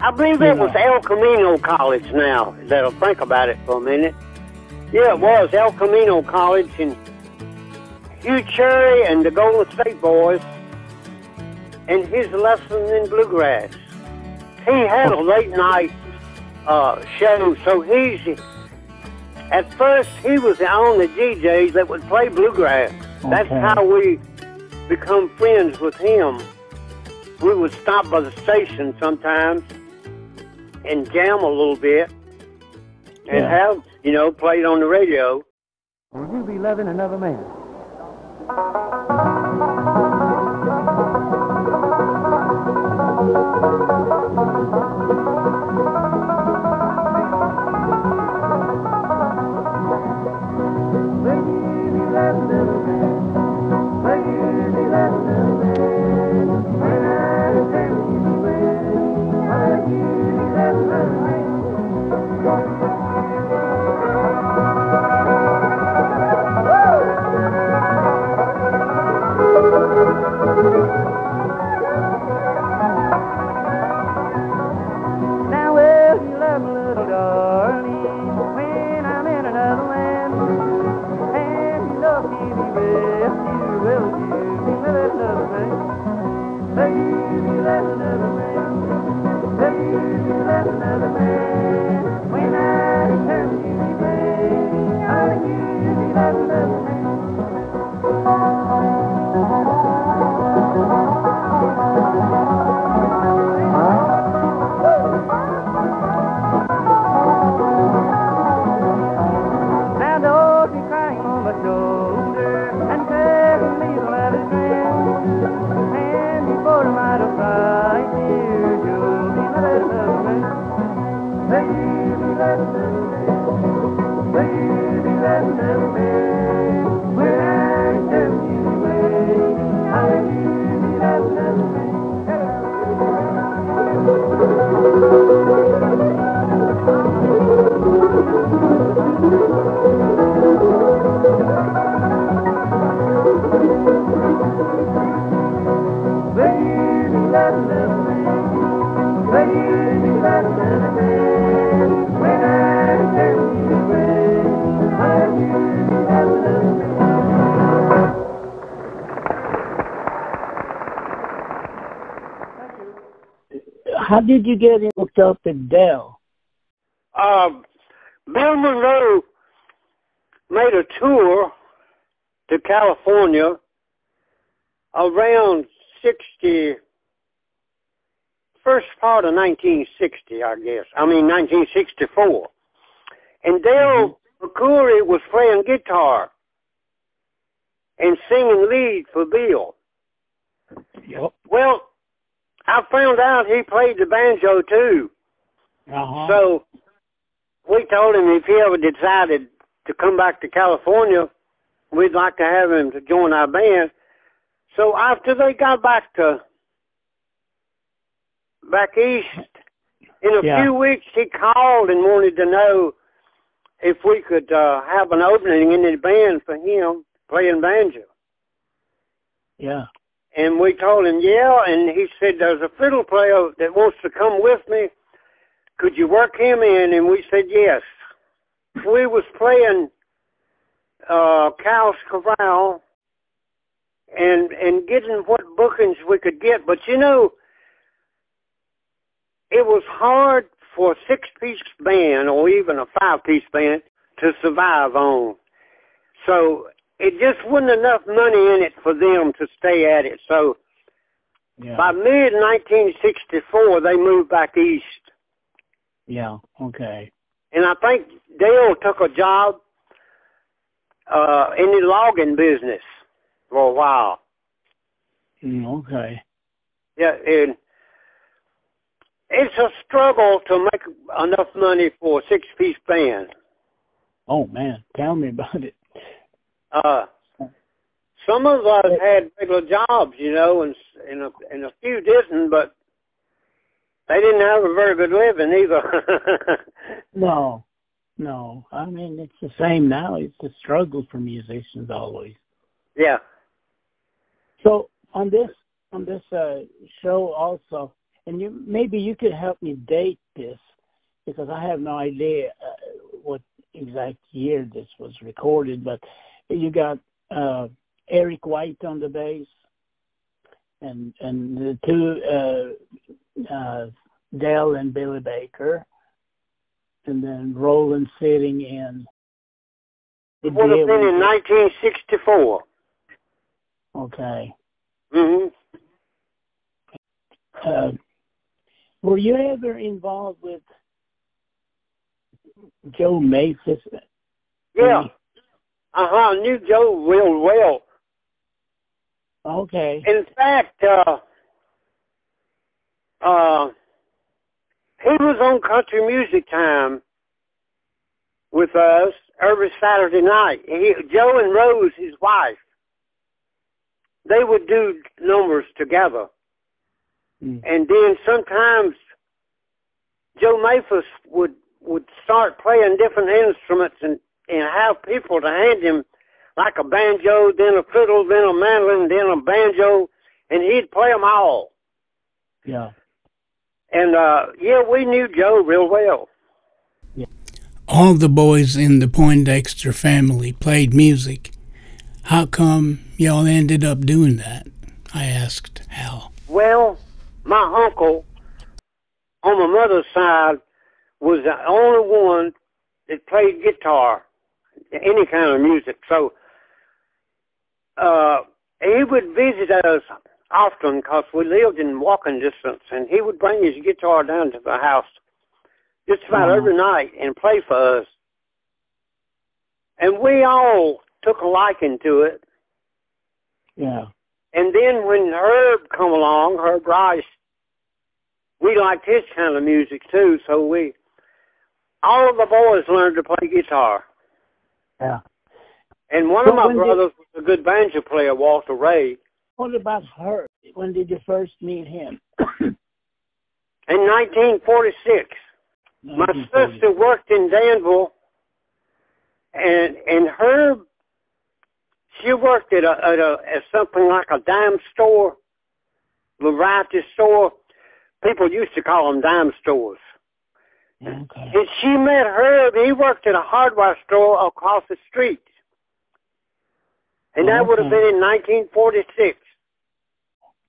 I believe it was El Camino College now, that I'll think about it for a minute. Yeah, it was El Camino College and Hugh Cherry and the Golden State Boys and his lesson in bluegrass. He had a late night uh, show, so he's at first, he was on the DJs that would play bluegrass. That's how we become friends with him. We would stop by the station sometimes and jam a little bit and Yeah. have, you know, played on the radio. Will you be loving another man? Baby, that did you get hooked up at Del? Uh, Bill Monroe made a tour to California around 60, first part of 1960, I guess. I mean, 1964. And Del McCoury was playing guitar and singing lead for Bill. Yep. Well, I found out he played the banjo too. Uh-huh. So we told him if he ever decided to come back to California, we'd like to have him to join our band. So after they got back to back east, in a Yeah. few weeks he called and wanted to know if we could uh, have an opening in the band for him playing banjo. yeah. And we told him, yeah, and he said, there's a fiddle player that wants to come with me. Could you work him in? And we said, yes. We was playing uh, Cal's Corral and, and getting what bookings we could get. But you know, it was hard for a six-piece band or even a five-piece band to survive on. So it just wasn't enough money in it for them to stay at it. So Yeah. by mid 1964, they moved back east, Yeah. Okay. and I think Del took a job uh, in the logging business for a while. Mm, okay. Yeah, and it's a struggle to make enough money for a six-piece band. Oh man, tell me about it. Uh, some of us had regular jobs, you know, and and a, and a few didn't, but they didn't have a very good living either. No, no. I mean, it's the same now. It's a struggle for musicians always. yeah. So on this on this uh, show also, and you maybe you could help me date this because I have no idea uh, what exact year this was recorded. But you got uh, Eric White on the bass, and and the two uh, uh, Del and Billy Baker, and then Roland sitting in. It would have been in 1964. Okay. hmm Uh, were you ever involved with Joe Maphis? Yeah. Uh huh. I knew Joe real well. Okay. In fact, uh, uh, he was on Country Music Time with us every Saturday night. He, Joe and Rose, his wife, they would do numbers together. Mm. And then sometimes Joe Maphis would would start playing different instruments and and have people to hand him like a banjo, then a fiddle, then a mandolin, then a banjo, and he'd play them all. Yeah. And uh yeah, we knew Joe real well. All the boys in the Poindexter family played music. How come y'all ended up doing that? I asked Hal. Well, my uncle on my mother's side was the only one that played guitar, any kind of music. So uh, he would visit us often because we lived in walking distance, and he would bring his guitar down to the house just about Mhm. every night and play for us. And we all took a liking to it. Yeah. And then when Herb come along, Herb Rice, we liked his kind of music too, so we all of the boys learned to play guitar. Yeah. And one So of my when did- brothers was a good banjo player, Walter Ray. What about her? When did you first meet him? In 1946, my sister worked in Danville, and and her she worked at a at a at something like a dime store, variety store. People used to call them dime stores. Okay. And she met Herb. He worked at a hardware store across the street. And that would have been in 1946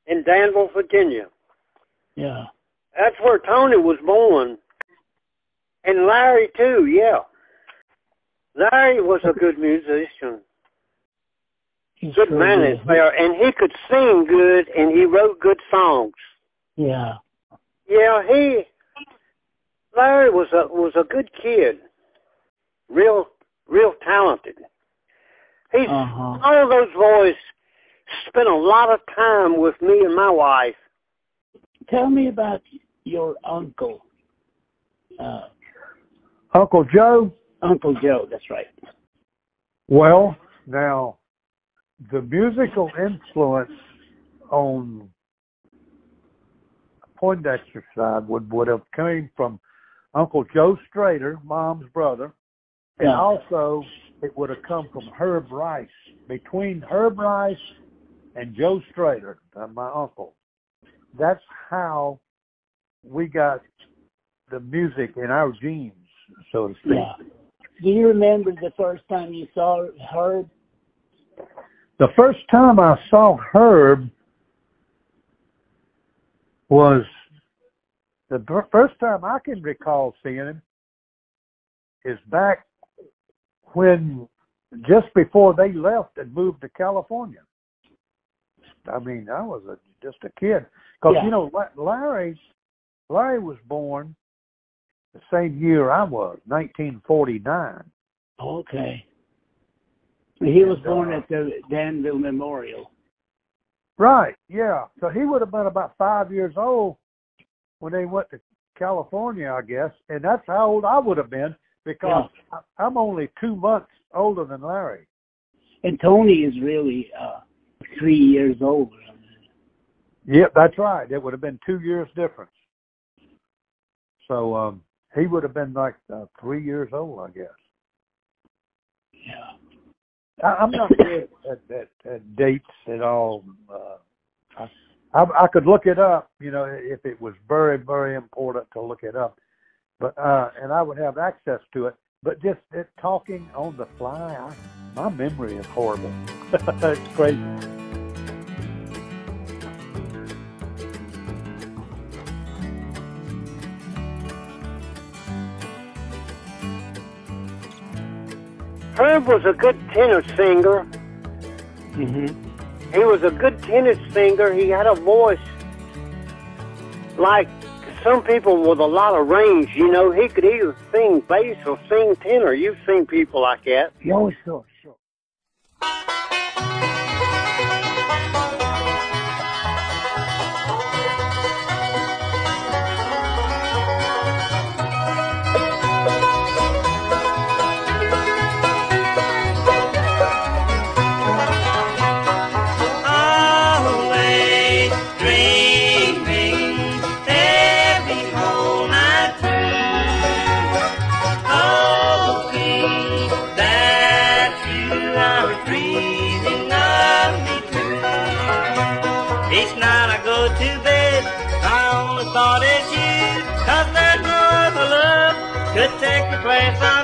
in Danville, Virginia. Yeah. That's where Tony was born. And Larry too, yeah. Larry was a good musician. He Good sure man did. player. And he could sing good and he wrote good songs. Yeah. Yeah, he Larry was a was a good kid. Real real talented. He's Uh-huh. all of those boys spent a lot of time with me and my wife. Tell me about your uncle. Uh, Uncle Joe? Uncle Joe, that's right. Well, now, the musical influence on Poindexter side would, would have came from Uncle Joe Strader, mom's brother, and Yeah. also it would have come from Herb Rice. Between Herb Rice and Joe Strader, uh, my uncle, that's how we got the music in our genes, so to speak. Yeah. Do you remember the first time you saw Herb? The first time I saw Herb was the fir- first time I can recall seeing him is back when just before they left and moved to California. I mean, I was a, just a kid because Yeah. you know Larry, Larry was born the same year I was, 1949. Okay. He was And, born uh, at the Danville Memorial. Right, yeah. So he would have been about five years old when they went to California, I guess. And that's how old I would have been because I, I'm only two months older than Larry. And Tony is really uh, three years older. Yep, that's right. It would have been two years difference. So um he would have been like uh, three years old, I guess. Yeah. I, I'm not good at, at, at dates at all. Uh, I, I I could look it up, you know, if it was very very important to look it up, but uh, and I would have access to it. But just it, talking on the fly, I, my memory is horrible. it's crazy. Herb was a good tenor singer. Mm-hmm. He was a good tenor singer. He had a voice like some people with a lot of range. You know, he could either sing bass or sing tenor. You've seen people like that. Yeah, sure, place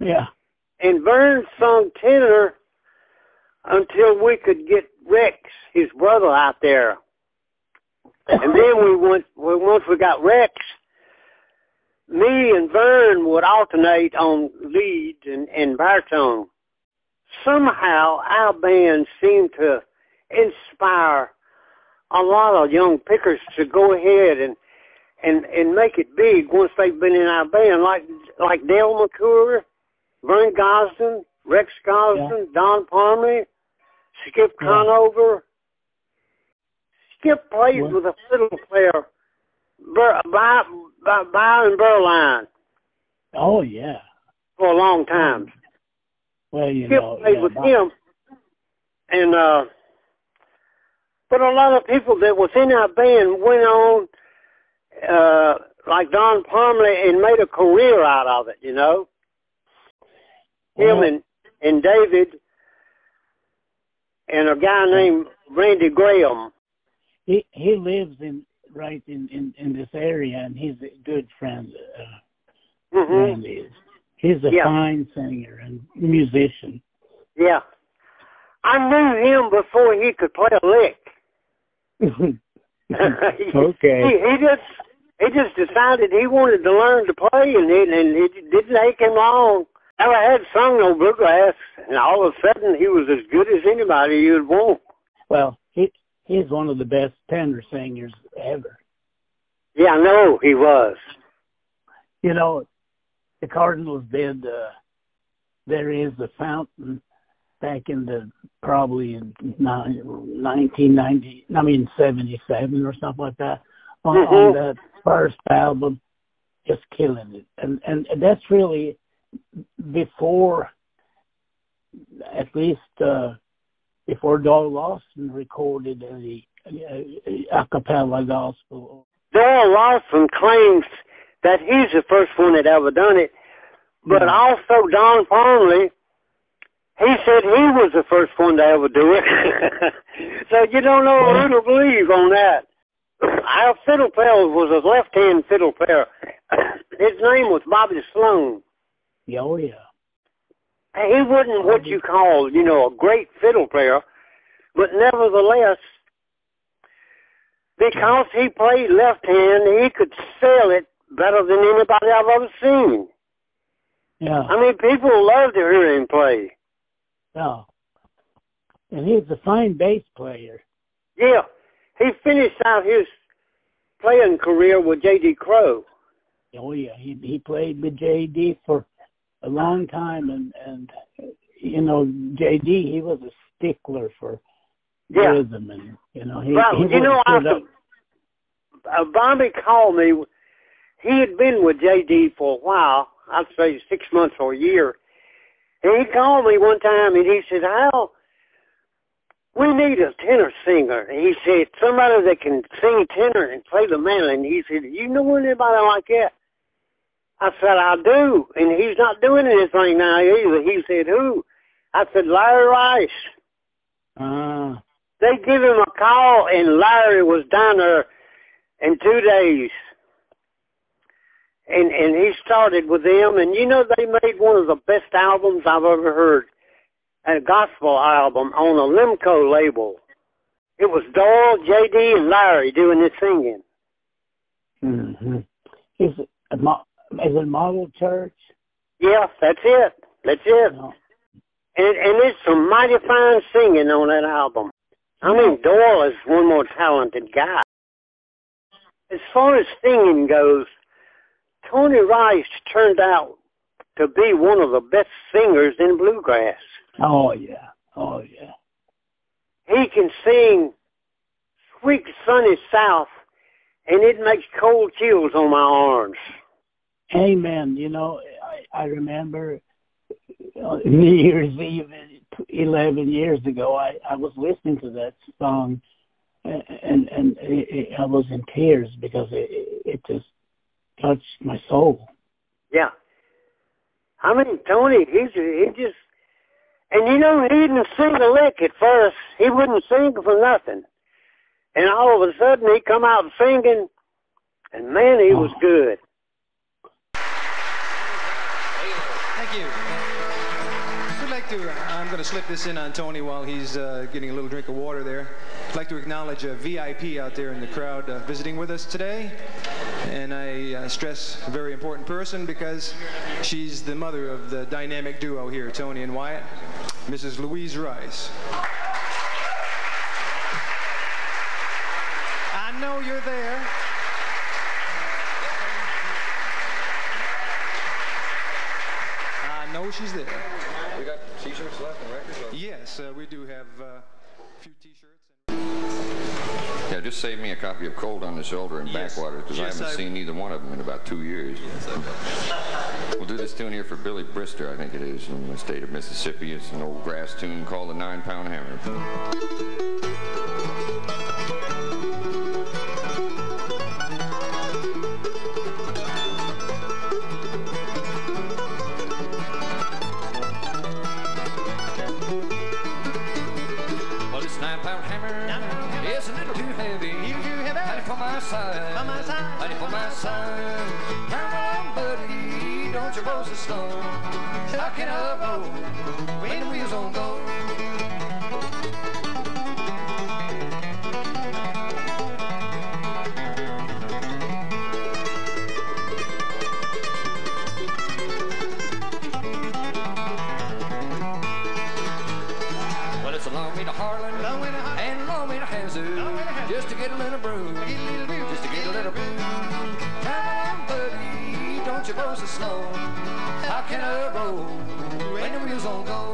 Yeah. And Vern sung tenor until we could get Rex, his brother, out there. And then we went, well, once we got Rex, me and Vern would alternate on lead and, and baritone. Somehow our band seemed to inspire a lot of young pickers to go ahead and and and make it big once they've been in our band, like like Del McCoury, Vern Gosdin, Rex Gosdin, Don Parmley, Skip Conover. Skip plays What? with a fiddle player, Bur- by, by Byron Berline Oh yeah. for a long time. Well, you Skip know, played yeah, with my- him, and uh, but a lot of people that was in our band went on, uh, like Don Parmley, and made a career out of it. You know, him and and David, and a guy named Randy Graham. he he lives in right in in in this area, and he's a good friend. Uh, Mhm. Randy is. He's a Yeah. fine singer and musician. Yeah, I knew him before he could play a lick. okay. He, he just he just decided he wanted to learn to play, and it and it didn't take him long. Never had sung no bluegrass, and all of a sudden he was as good as anybody you'd want. Well, he he's one of the best tenor singers ever. Yeah, I know he was. You know, the Cardinals did. Uh, there is a fountain back in the probably in 1990, I mean 77 or something like that on, on Mhm. that first album, just killing it, and and that's really before, at least uh, before Doyle Lawson recorded the uh, a cappella gospel. Doyle Lawson claims that he's the first one that ever done it, but also Don Parmley, he said he was the first one to ever do it. so you don't know who to believe on that. Our fiddle player was a left-hand fiddle player. His name was Bobby Sloan. Yeah, Oh yeah. He wasn't what you call, you know, a great fiddle player, but nevertheless, because he played left hand, he could sell it better than anybody I've ever seen. Yeah. I mean, people love to hear him play. Yeah. And he's a fine bass player. Yeah, he finished out his playing career with J.D. Crowe. Oh yeah, he he played with JD for a long time, and and you know JD he was a stickler for Yeah. rhythm, and you know he. Well, he you know, wouldn't I, put up- uh, Bobby called me. He had been with JD for a while. I'd say six months or a year. And he called me one time and he said, Hal, we need a tenor singer. And he said, somebody that can sing tenor and play the mandolin. He said, you know anybody like that? I said, I do. And he's not doing anything now either. He said, who? I said, Larry Rice. Ah, They give him a call, and Larry was down there in two days. And and he started with them, and you know they made one of the best albums I've ever heard, a gospel album on a Lemco label. It was Doyle, J.D., and Larry doing the singing. hmm Is it a mo- is it model church? Yeah, that's it. That's it. And and it's some mighty fine singing on that album. I mean, Doyle is one more talented guy. As far as singing goes, Tony Rice turned out to be one of the best singers in bluegrass. Oh yeah, oh yeah. He can sing Sweet Sunny South, and it makes cold chills on my arms. Amen. You know, I, I remember uh, New Year's Eve, eleven years ago. I I was listening to that song and and it, it, I was in tears because it it just touched my soul. Yeah. I mean, Tony, he's he just, and you know, he didn't sing a lick at first. He wouldn't sing for nothing, and all of a sudden he come out singing, and man, he was good. Thank you. We'd like to, I'm going to slip this in on Tony while he's uh, getting a little drink of water there. I'd like to acknowledge a VIP out there in the crowd uh, visiting with us today. And I uh, stress a very important person because she's the mother of the dynamic duo here, Tony and Wyatt, Mrs. Louise Rice. I know you're there. I know she's there. We got t-shirts left and records left? Yes, uh, we do have uh, a few t-shirts. Yeah, just save me a copy of Cold on the Shoulder and Yes. Backwater because Yes, I haven't I- seen either one of them in about two years. we'll do this tune here for Billy Brister, I think it is, from the state of Mississippi. It's an old grass tune called the Nine Pound Hammer. Side. For my side. Honey for my side. Come on, buddy. Don't you roll so slow. How can I roll slow. How can I roll when the wheels don't go?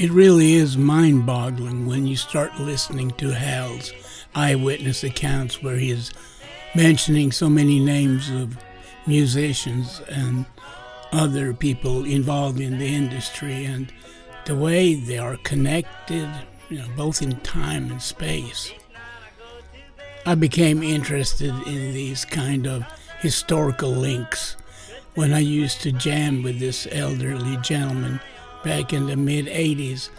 It really is mind boggling when you start listening to Hal's eyewitness accounts where he is mentioning so many names of musicians and other people involved in the industry and the way they are connected, you know, both in time and space. I became interested in these kind of historical links when I used to jam with this elderly gentleman back in the mid 80s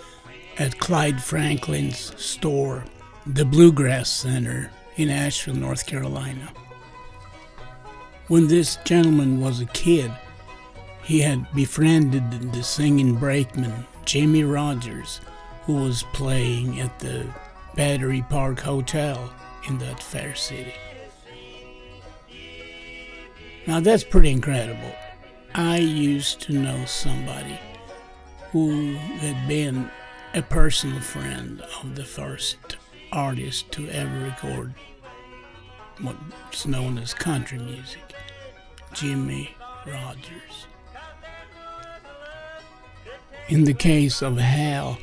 at Clyde Franklin's store, the Bluegrass Center in Asheville, North Carolina. When this gentleman was a kid, he had befriended the singing brakeman, Jimmie Rodgers, who was playing at the Battery Park Hotel in that fair city. Now that's pretty incredible. I used to know somebody who had been a personal friend of the first artist to ever record what's known as country music, Jimmie Rodgers. In the case of Hal,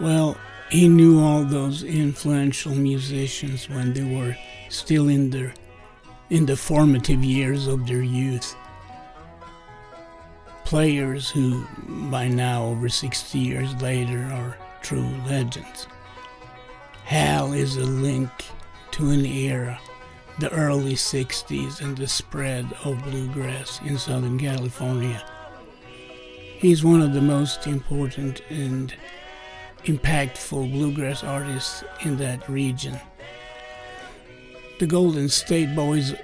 well, he knew all those influential musicians when they were still in their in the formative years of their youth. Players who, by now over 60 years later, are true legends. Hal is a link to an era, the early 60s, and the spread of bluegrass in Southern California. He's one of the most important and impactful bluegrass artists in that region. The Golden State Boys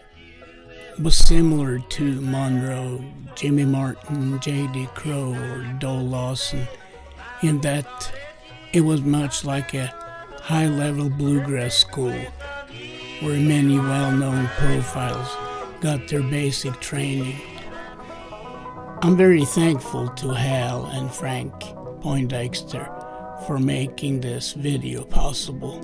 was similar to Monroe, Jimmy Martin, J.D. Crowe, or Doyle Lawson in that it was much like a high level bluegrass school where many well known profiles got their basic training. I'm very thankful to Hal and Frank Poindexter for making this video possible.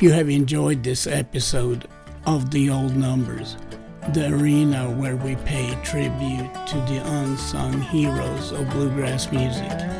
Hope you have enjoyed this episode of The Old Numbers, the arena where we pay tribute to the unsung heroes of bluegrass music.